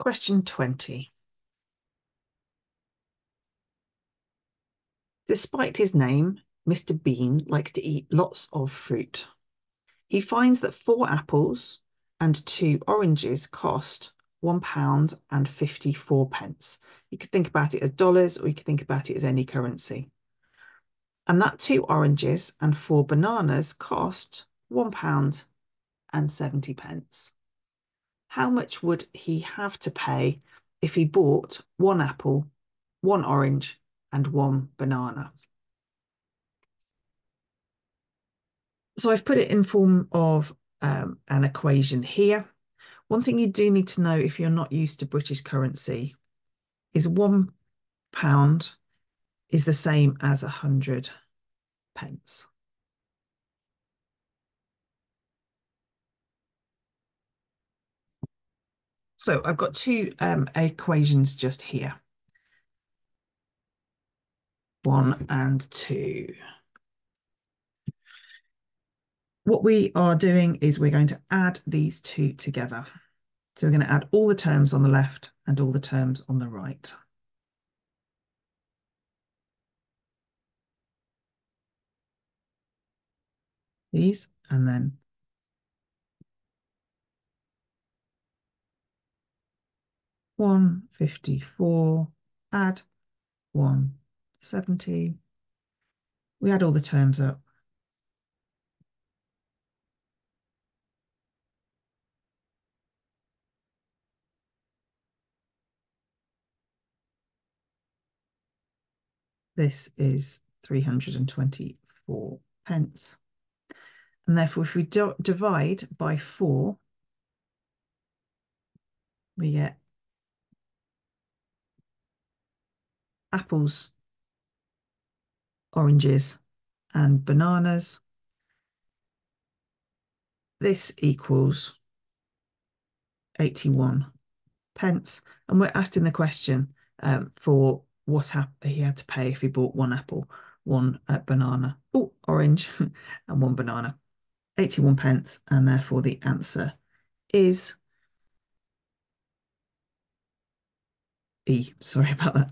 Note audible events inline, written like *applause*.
Question 20. Despite his name, Mr. Bean likes to eat lots of fruit. He finds that four apples and two oranges cost one pound and 54 pence. You could think about it as dollars or you could think about it as any currency. And that two oranges and four bananas cost one pound and 70 pence. How much would he have to pay if he bought one apple, one orange, and one banana? So I've put it in form of um, an equation here. One thing you do need to know if you're not used to British currency is one pound is the same as a hundred pence. So I've got two um, equations just here. One and two. What we are doing is we're going to add these two together. So we're going to add all the terms on the left and all the terms on the right. These and then one fifty-four, add one seventy. We add all the terms up. This is 324 pence. And therefore, if we divide by four, we get apples, oranges, and bananas. This equals 81 pence. And we're asking the question um, for what he had to pay if he bought one apple, one uh, banana, oh, orange, *laughs* and one banana. 81 pence, and therefore the answer is E. Sorry about that.